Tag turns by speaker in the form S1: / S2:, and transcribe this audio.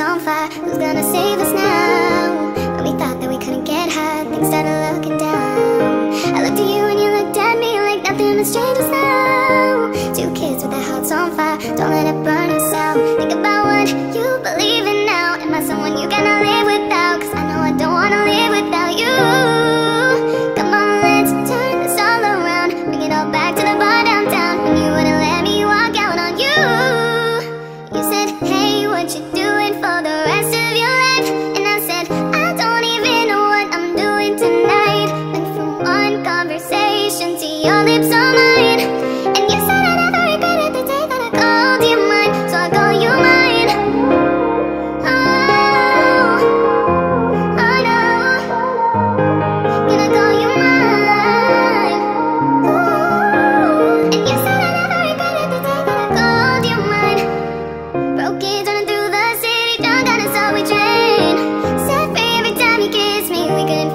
S1: on fire. Who's gonna save us now? your lips on mine And you said I never regretted the day that I called you mine So I call you mine. Oh, I know. Gonna call you mine. And you said I never regretted the day that I called you mine Broke running through the city Drunk on a subway train. Set free every time you kiss me We couldn't